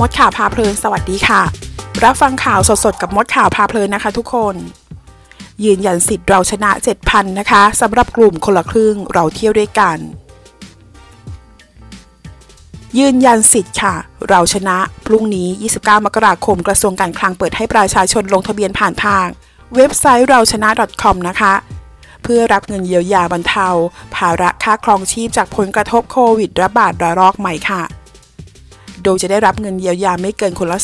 มดข่าวพาเพลิน สวัสดีค่ะ รับฟังข่าวสดๆ กับมดข่าวพาเพลินนะคะทุกคน ยืนยันสิทธิ์เราชนะ 7,000 นะคะสำหรับกลุ่มคนละครึ่งเราเที่ยวด้วยกัน ยืนยันสิทธิ์ค่ะ เราชนะ พรุ่งนี้ 29 มกราคมกระทรวงการคลังเปิดให้ประชาชนลงทะเบียนผ่านทาง เว็บไซต์เราชนะ .com นะคะเพื่อรับเงินเยียวยาบรรเทา ภาระค่าครองชีพจากผลกระทบโควิดระบาดระลอกใหม่ค่ะ โดยจะได้รับเงินเยียวยาไม่เกินคนละ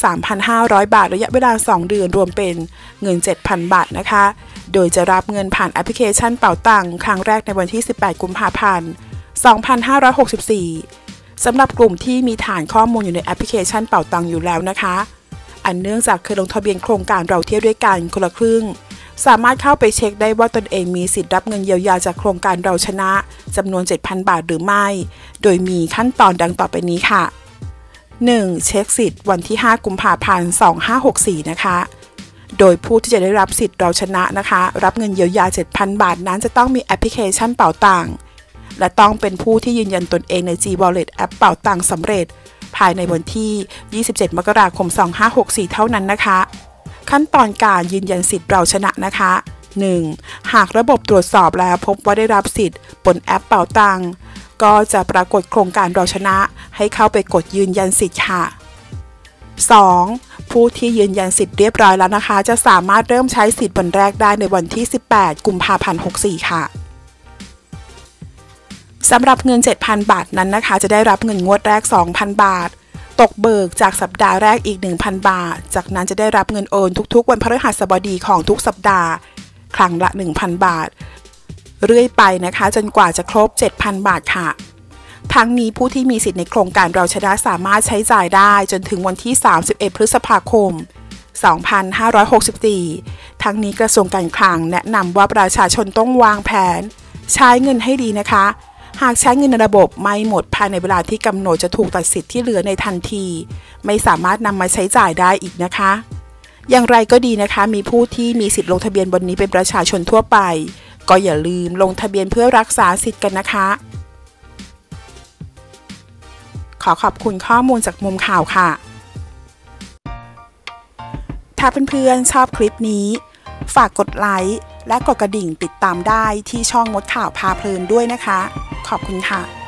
3,500 บาท ระยะเวลา 2 เดือนรวมเป็นเงิน 7,000 บาทนะคะ โดยจะรับเงินผ่านแอปพลิเคชันเป่าตังค์ครั้งแรกในวันที่ 18 กุมภาพันธ์ 2564 สำหรับกลุ่มที่มีฐานข้อมูลอยู่ในแอปพลิเคชันเป่าตังค์อยู่แล้วนะคะ อันเนื่องจากเคยลงทะเบียนโครงการเราเที่ยวด้วยกันคนละครึ่งสามารถเข้าไปเช็คได้ว่าตนเองมีสิทธิ์รับเงินเยียวยาจากโครงการเราชนะจำนวน 7,000 บาทหรือไม่ โดยมีขั้นตอนดังต่อไปนี้ค่ะ 1. เช็คสิทธิ์วันที่ 5 กุมภาพันธ์ 2564 นะคะ โดยผู้ที่จะได้รับสิทธิ์เราชนะนะคะ รับเงินเยียวยา 7,000 บาทนั้นจะต้องมีแอปพลิเคชันเป่าตังค์และต้องเป็นผู้ที่ยืนยันตนเองใน G Wallet แอปเป่าตังค์สำเร็จ ภายในวันที่ 27 มกราคม 2564 เท่านั้นนะคะ ขั้นตอนการยืนยันสิทธิ์เราชนะนะคะ 1. หากระบบตรวจสอบแล้วพบว่าได้รับสิทธิ์บนแอปเป่าตังค์ ก็จะปรากฏโครงการเราชนะ ให้เข้าไปกดยืนยันสิทธิ์ค่ะ 2. ผู้ที่ยืนยันสิทธิ์เรียบร้อยแล้วนะคะ จะสามารถเริ่มใช้สิทธิ์วันแรกได้ในวันที่ 18 กุมภาพันธ์ 64 ค่ะสำหรับเงิน 7,000 บาทนั้นนะคะ จะได้รับเงินงวดแรก 2,000 บาท ตกเบิกจากสัปดาห์แรกอีก 1,000 บาท จากนั้นจะได้รับเงินโอนทุกๆ วันพฤหัสบดีของทุกสัปดาห์ ครั้งละ 1,000 บาท เรื่อยไปนะคะ จนกว่าจะครบ 7,000 บาทค่ะ ทั้งนี้ผู้ที่มีสิทธิ์ในโครงการเราชนะสามารถใช้จ่ายได้จนถึงวันที่ 31 พฤษภาคม 2564 ทั้งนี้กระทรวงการคลังแนะนำว่าประชาชนต้องวางแผน ใช้เงินให้ดีนะคะ หากใช้เงินในระบบไม่หมดภายในเวลาที่กำหนดจะถูกตัดสิทธิ์ที่เหลือในทันที ไม่สามารถนำมาใช้จ่ายได้อีกนะคะอย่างไรก็ดีนะคะ มีผู้ที่มีสิทธิ์ลงทะเบียนบนนี้เป็นประชาชนทั่วไป ก็อย่าลืมลงทะเบียนเพื่อรักษาสิทธิ์กันนะคะ ขอขอบคุณข้อมูลจากมุมข่าวค่ะ ถ้าเพื่อนๆชอบคลิปนี้ ฝากกดไลค์และกดกระดิ่งติดตามได้ที่ช่องมดข่าวพาเพลินด้วยนะคะ ขอบคุณค่ะ